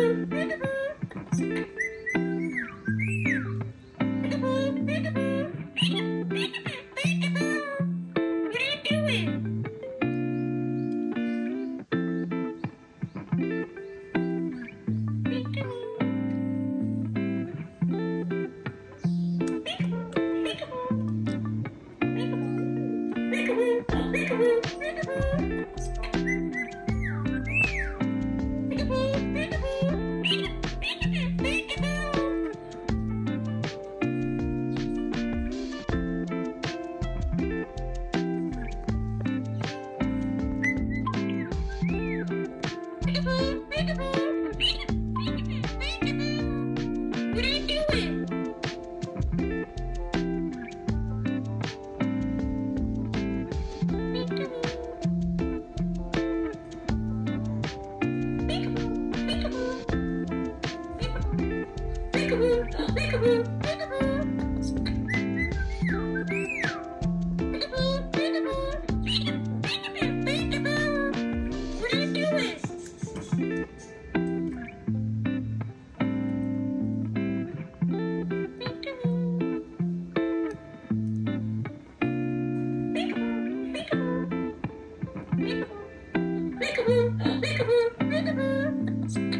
Thank you. Peekaboo! Peekaboo! ハハハハ